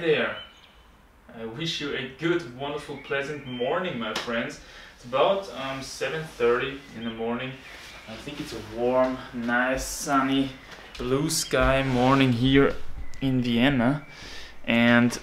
there. I wish you a good, wonderful, pleasant morning, my friends. It's about um, 7.30 in the morning. I think it's a warm, nice, sunny, blue sky morning here in Vienna. And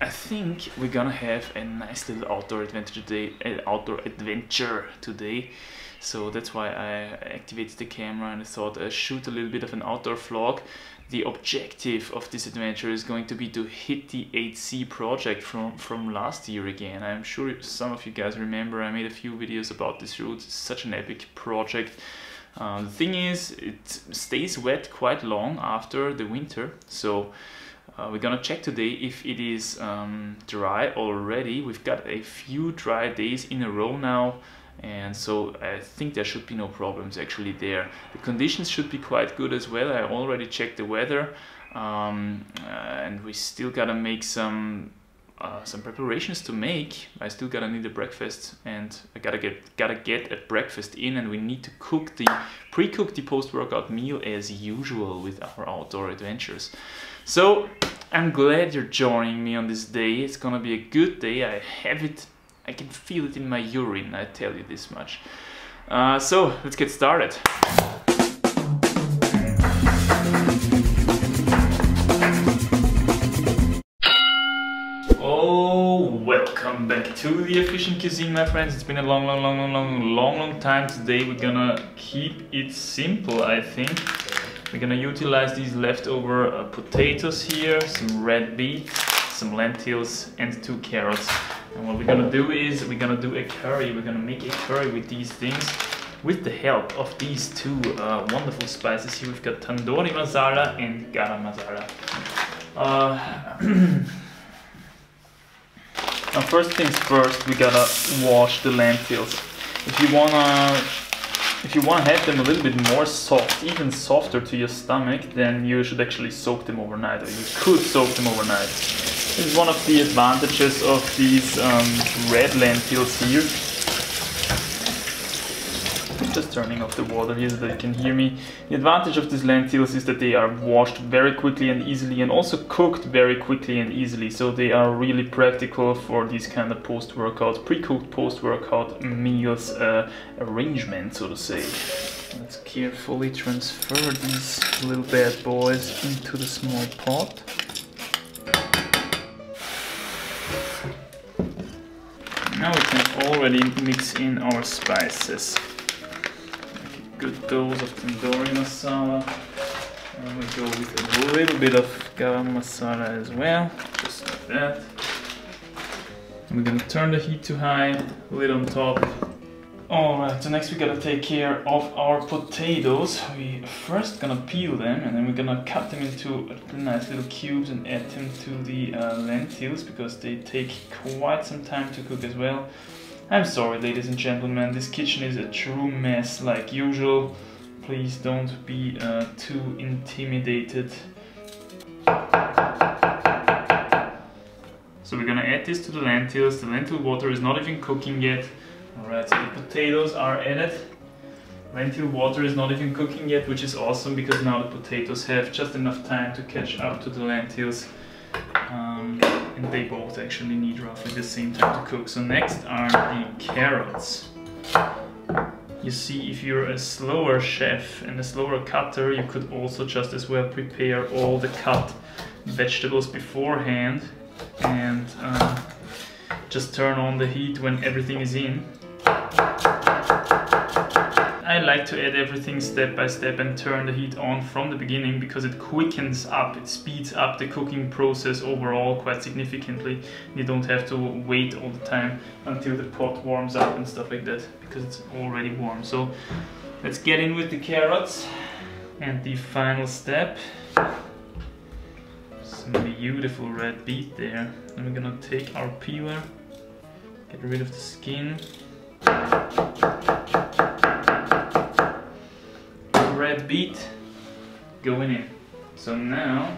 I think we're gonna have a nice little outdoor adventure today. An outdoor adventure today. So that's why I activated the camera and I thought I'd shoot a little bit of an outdoor vlog the objective of this adventure is going to be to hit the 8C project from, from last year again. I'm sure some of you guys remember I made a few videos about this route. It's such an epic project. Uh, the thing is, it stays wet quite long after the winter, so uh, we're gonna check today if it is um, dry already. We've got a few dry days in a row now and so I think there should be no problems actually there. The conditions should be quite good as well. I already checked the weather um, uh, and we still gotta make some uh, some preparations to make. I still gotta need a breakfast and I gotta get gotta get a breakfast in and we need to cook the pre-cook the post-workout meal as usual with our outdoor adventures. So I'm glad you're joining me on this day. It's gonna be a good day. I have it I can feel it in my urine, I tell you this much. Uh, so, let's get started. Oh, welcome back to the Efficient Cuisine, my friends. It's been a long, long, long, long, long, long, long time. Today we're gonna keep it simple, I think. We're gonna utilize these leftover uh, potatoes here, some red beet, some lentils, and two carrots. And what we're gonna do is we're gonna do a curry. We're gonna make a curry with these things with the help of these two uh, wonderful spices here. We've got tandoori masala and garam masala. Uh, now first things first, we gotta wash the lentils. If you wanna if you want to have them a little bit more soft, even softer to your stomach, then you should actually soak them overnight, or you could soak them overnight. This is one of the advantages of these um, red lentils here. Just turning off the water here so that you can hear me. The advantage of these lentils is that they are washed very quickly and easily and also cooked very quickly and easily. So they are really practical for these kind of post-workout, pre-cooked post-workout meals uh, arrangement, so to say. Let's carefully transfer these little bad boys into the small pot. Now we can already mix in our spices. Good dose of tandoori masala. And we go with a little bit of garam masala as well, just like that. We're gonna turn the heat to high, lid on top, Alright, so next we gotta take care of our potatoes. We first gonna peel them and then we're gonna cut them into nice little cubes and add them to the uh, lentils because they take quite some time to cook as well. I'm sorry ladies and gentlemen, this kitchen is a true mess like usual. Please don't be uh, too intimidated. So we're gonna add this to the lentils. The lentil water is not even cooking yet. Alright, so the potatoes are added. Lentil water is not even cooking yet, which is awesome because now the potatoes have just enough time to catch up to the lentils. Um, and they both actually need roughly the same time to cook. So next are the carrots. You see, if you're a slower chef and a slower cutter, you could also just as well prepare all the cut vegetables beforehand and uh, just turn on the heat when everything is in I like to add everything step by step and turn the heat on from the beginning because it quickens up, it speeds up the cooking process overall quite significantly. You don't have to wait all the time until the pot warms up and stuff like that because it's already warm. So let's get in with the carrots and the final step. Some beautiful red beet there. We're gonna take our peeler, get rid of the skin red beet going in. So now,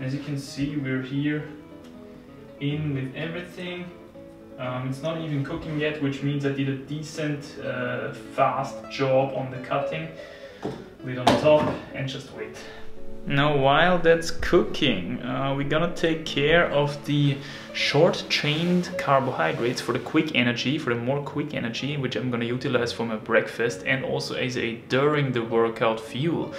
as you can see, we're here in with everything. Um, it's not even cooking yet, which means I did a decent, uh, fast job on the cutting. Lid on top and just wait. Now while that's cooking, uh, we're gonna take care of the short-chained carbohydrates for the quick energy, for the more quick energy, which I'm gonna utilize for my breakfast and also as a during the workout fuel.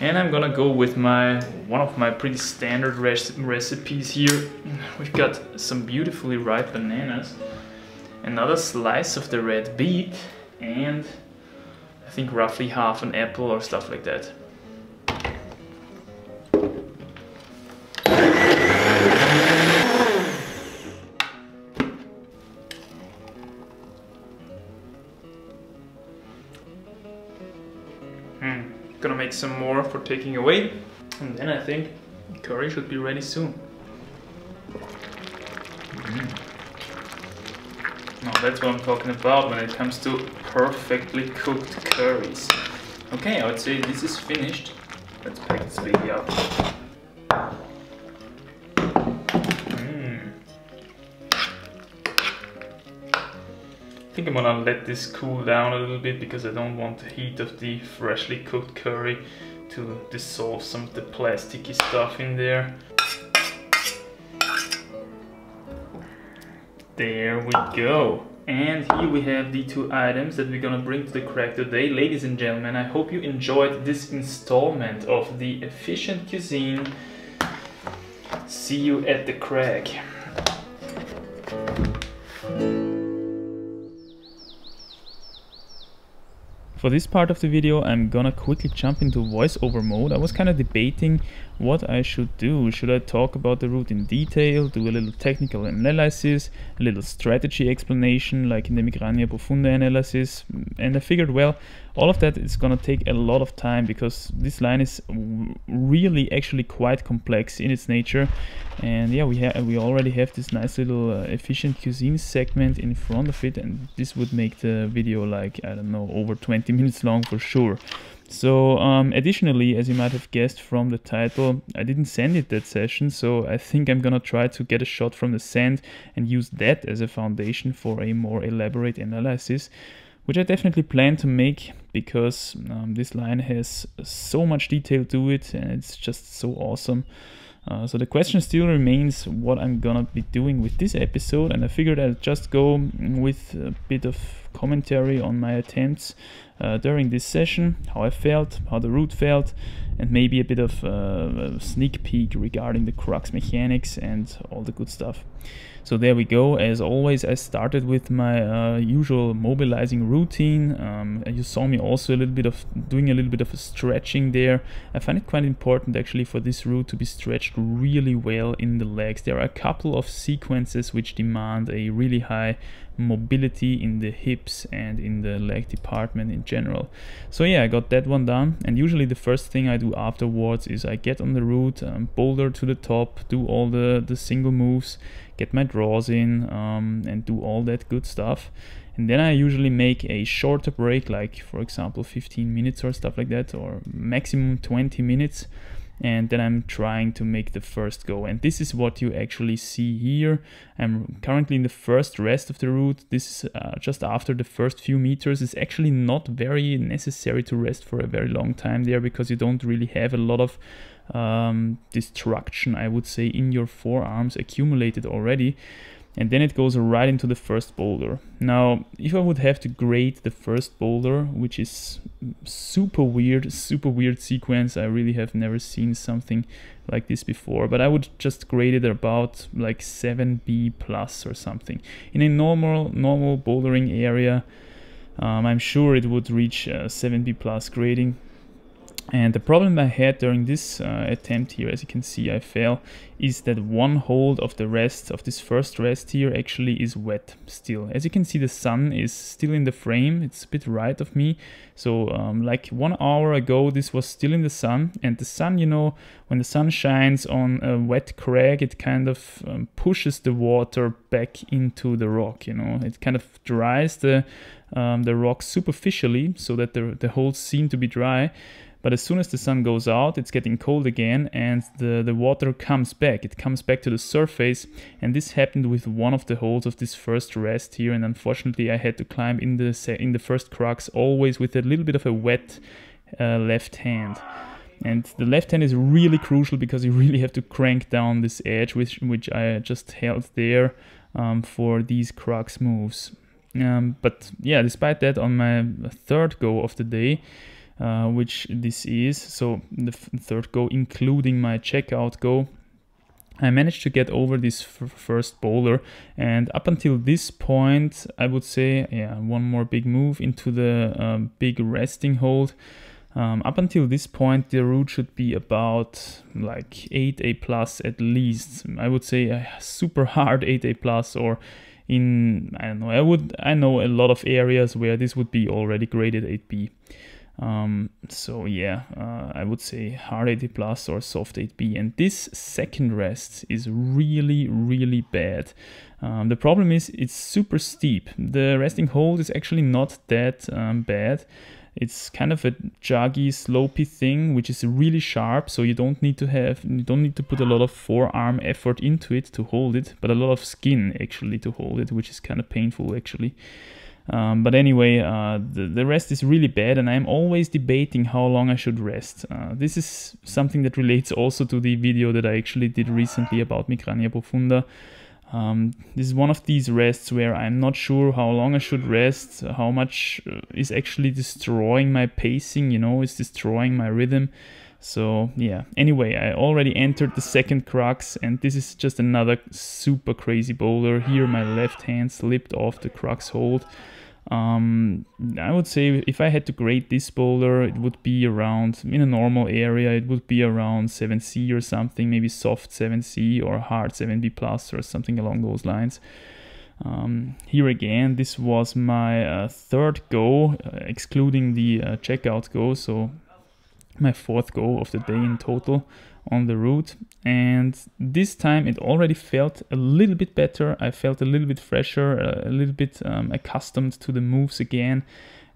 And I'm gonna go with my one of my pretty standard recipes here. We've got some beautifully ripe bananas, another slice of the red beet, and I think roughly half an apple or stuff like that. Some more for taking away. And then I think curry should be ready soon. Mm. Now that's what I'm talking about when it comes to perfectly cooked curries. Okay, I would say this is finished. Let's pack this baby up. Think I'm gonna let this cool down a little bit because I don't want the heat of the freshly cooked curry to dissolve some of the plasticky stuff in there. There we go. And here we have the two items that we're gonna bring to the Crag today. Ladies and gentlemen, I hope you enjoyed this installment of the Efficient Cuisine. See you at the Crag. For this part of the video I'm gonna quickly jump into voiceover mode. I was kind of debating what I should do. Should I talk about the route in detail, do a little technical analysis, a little strategy explanation like in the Migraña Profunda analysis and I figured well all of that is gonna take a lot of time because this line is really actually quite complex in its nature. And yeah we have we already have this nice little uh, efficient cuisine segment in front of it and this would make the video like I don't know over 20 minutes long for sure. So um, additionally, as you might have guessed from the title, I didn't send it that session, so I think I'm gonna try to get a shot from the sand and use that as a foundation for a more elaborate analysis, which I definitely plan to make because um, this line has so much detail to it and it's just so awesome. Uh, so the question still remains what I'm gonna be doing with this episode, and I figured I'd just go with a bit of commentary on my attempts uh, during this session, how I felt, how the route felt, and maybe a bit of uh, a sneak peek regarding the crux mechanics and all the good stuff. So there we go. As always, I started with my uh, usual mobilizing routine. Um, you saw me also a little bit of doing a little bit of a stretching there. I find it quite important actually for this route to be stretched really well in the legs. There are a couple of sequences which demand a really high mobility in the hips and in the leg department in general. So yeah, I got that one done. And usually the first thing I do afterwards is I get on the route, um, boulder to the top, do all the, the single moves, get my draws in, um, and do all that good stuff. And then I usually make a shorter break, like for example 15 minutes or stuff like that, or maximum 20 minutes and then I'm trying to make the first go. And this is what you actually see here. I'm currently in the first rest of the route. This is uh, just after the first few meters. It's actually not very necessary to rest for a very long time there because you don't really have a lot of um, destruction I would say in your forearms accumulated already and then it goes right into the first boulder. Now, if I would have to grade the first boulder, which is super weird, super weird sequence, I really have never seen something like this before, but I would just grade it about like 7B plus or something. In a normal, normal bouldering area, um, I'm sure it would reach uh, 7B plus grading, and the problem I had during this uh, attempt here, as you can see I fell, is that one hold of the rest, of this first rest here, actually is wet still. As you can see the sun is still in the frame, it's a bit right of me. So um, like one hour ago this was still in the sun and the sun, you know, when the sun shines on a wet crag it kind of um, pushes the water back into the rock, you know. It kind of dries the, um, the rock superficially so that the, the holes seem to be dry but as soon as the sun goes out, it's getting cold again and the, the water comes back. It comes back to the surface. And this happened with one of the holes of this first rest here. And unfortunately, I had to climb in the, in the first crux always with a little bit of a wet uh, left hand. And the left hand is really crucial because you really have to crank down this edge, which, which I just held there um, for these crux moves. Um, but yeah, despite that, on my third go of the day, uh, which this is, so the third go including my checkout go, I managed to get over this first boulder and up until this point I would say yeah one more big move into the um, big resting hold. Um, up until this point the route should be about like 8a plus at least. I would say a super hard 8a plus or in I don't know I would I know a lot of areas where this would be already graded 8b um, so yeah, uh, I would say hard 8 plus or soft 8B. And this second rest is really, really bad. Um, the problem is it's super steep. The resting hold is actually not that um, bad. It's kind of a joggy, slopey thing, which is really sharp. So you don't need to have, you don't need to put a lot of forearm effort into it to hold it, but a lot of skin actually to hold it, which is kind of painful actually. Um, but anyway, uh, the, the rest is really bad, and I'm always debating how long I should rest. Uh, this is something that relates also to the video that I actually did recently about Migraña Profunda. Um, this is one of these rests where I'm not sure how long I should rest, how much uh, is actually destroying my pacing, you know, is destroying my rhythm. So yeah, anyway, I already entered the second crux and this is just another super crazy boulder. Here my left hand slipped off the crux hold. Um, I would say if I had to grade this boulder, it would be around, in a normal area, it would be around 7C or something, maybe soft 7C or hard 7B plus or something along those lines. Um, here again, this was my uh, third go, uh, excluding the uh, checkout go, so my fourth go of the day in total on the route. And this time it already felt a little bit better. I felt a little bit fresher a little bit um, accustomed to the moves again.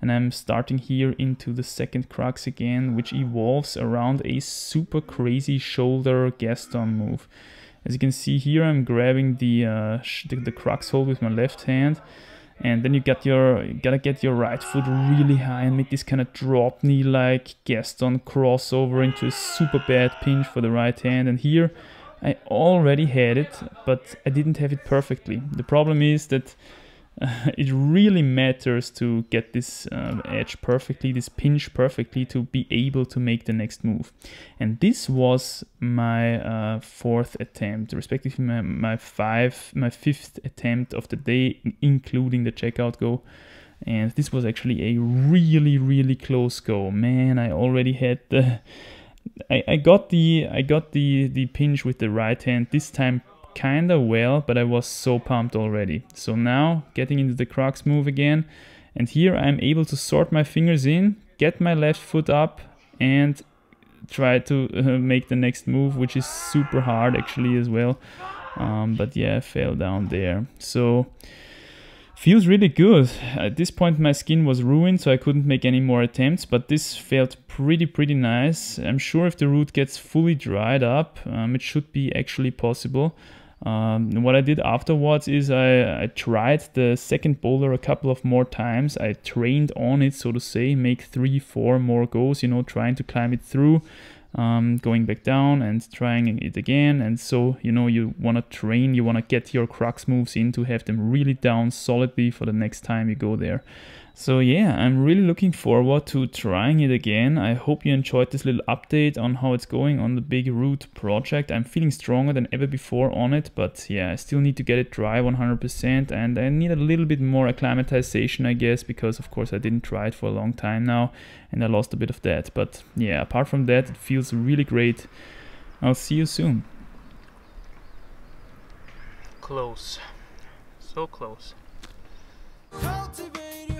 And i'm starting here into the second crux again which evolves around a super crazy shoulder gaston move. As you can see here i'm grabbing the uh, the, the crux hold with my left hand and then you got your you gotta get your right foot really high and make this kind of drop knee like Gaston crossover into a super bad pinch for the right hand. And here I already had it but I didn't have it perfectly. The problem is that it really matters to get this uh, edge perfectly, this pinch perfectly to be able to make the next move. And this was my uh, fourth attempt, respectively my, my five, my fifth attempt of the day, including the checkout go. And this was actually a really, really close go. Man, I already had the I, I got the I got the the pinch with the right hand this time kinda well, but I was so pumped already. So now getting into the crux move again, and here I'm able to sort my fingers in, get my left foot up, and try to uh, make the next move, which is super hard actually as well. Um, but yeah, I fell down there. So feels really good. At this point my skin was ruined so I couldn't make any more attempts but this felt pretty pretty nice. I'm sure if the route gets fully dried up um, it should be actually possible. Um, what I did afterwards is I, I, tried the second boulder a couple of more times. I trained on it, so to say, make three, four more goes, you know, trying to climb it through, um, going back down and trying it again. And so, you know, you want to train, you want to get your crux moves in to have them really down solidly for the next time you go there. So yeah, I'm really looking forward to trying it again. I hope you enjoyed this little update on how it's going on the Big Route project. I'm feeling stronger than ever before on it, but yeah, I still need to get it dry 100% and I need a little bit more acclimatization, I guess, because of course I didn't try it for a long time now and I lost a bit of that. But yeah, apart from that, it feels really great. I'll see you soon. Close. So close. Cultivate